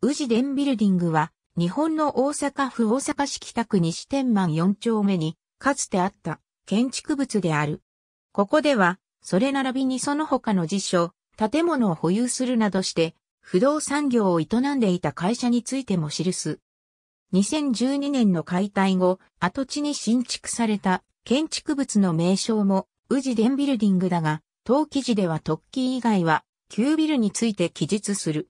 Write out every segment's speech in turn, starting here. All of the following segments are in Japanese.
宇治電ビルディングは、日本の大阪府大阪市北区西天満4丁目に、かつてあった建築物である。ここでは、それ並びにその他の辞書、建物を保有するなどして、不動産業を営んでいた会社についても記す。2012年の解体後、跡地に新築された建築物の名称も、宇治電ビルディングだが、当記事では特記以外は、旧ビルについて記述する。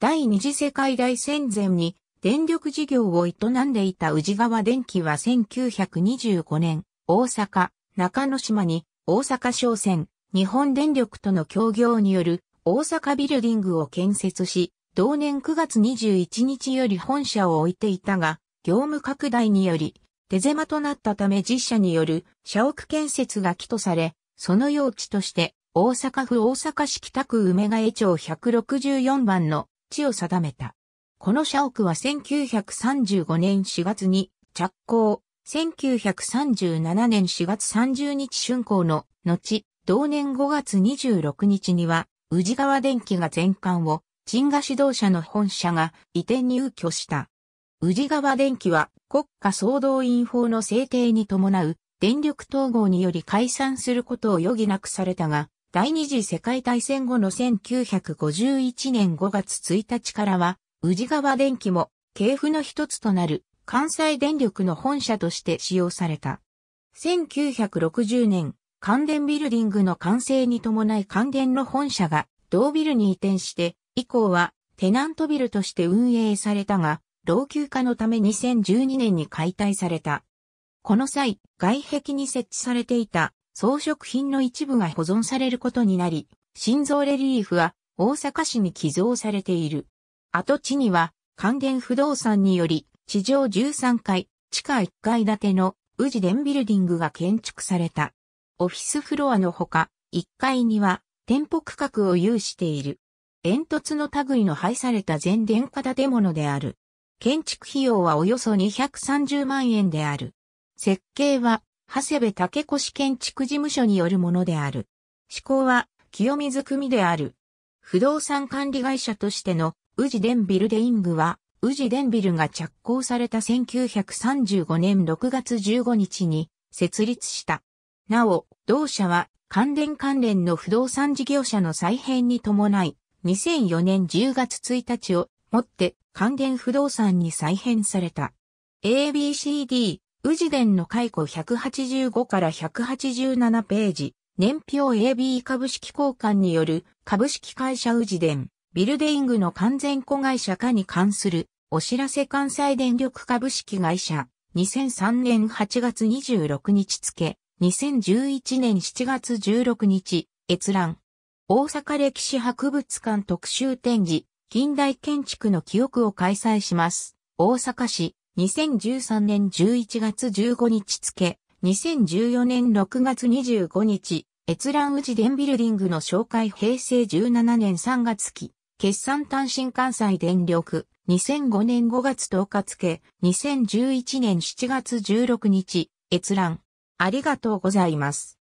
第二次世界大戦前に電力事業を営んでいた宇治川電機は1925年、大阪、中之島に大阪商船、日本電力との協業による大阪ビルディングを建設し、同年9月21日より本社を置いていたが、業務拡大により、手狭となったため実社による社屋建設が起とされ、その用地として大阪府大阪市北区梅ヶ江町164番の地を定めた。この社屋は1935年4月に着工、1937年4月30日竣工の後、同年5月26日には、宇治川電機が全館を、鎮賀指導者の本社が移転入居した。宇治川電機は国家総動員法の制定に伴う電力統合により解散することを余儀なくされたが、第二次世界大戦後の1951年5月1日からは、宇治川電機も系譜の一つとなる関西電力の本社として使用された。1960年、関電ビルディングの完成に伴い関電の本社が同ビルに移転して、以降はテナントビルとして運営されたが、老朽化のため2012年に解体された。この際、外壁に設置されていた装飾品の一部が保存されることになり、心臓レリーフは大阪市に寄贈されている。跡地には、関電不動産により、地上13階、地下1階建ての宇治電ビルディングが建築された。オフィスフロアのほか、1階には店舗区画を有している。煙突の類の配された全電化建物である。建築費用はおよそ230万円である。設計は長谷部竹越建築事務所によるものである。施工は清水組である。不動産管理会社としての宇治電ビルデイングは、宇治電ビルが着工された1935年6月15日に設立した。なお、同社は関連関連の不動産事業者の再編に伴い、2004年10月1日をもって関連不動産に再編された。ABCD 宇治電の解雇185から187ページ、年表 AB 株式交換による株式会社宇治電、ビルデイングの完全子会社化に関するお知らせ関西電力株式会社、2003年8月26日付、2011年7月16日、閲覧。大阪歴史博物館特集展示、近代建築の記憶を開催します。大阪市。2013年11月15日付、2014年6月25日、閲覧宇治電ビルディングの紹介平成17年3月期、決算単身関西電力、2005年5月10日付、2011年7月16日、閲覧。ありがとうございます。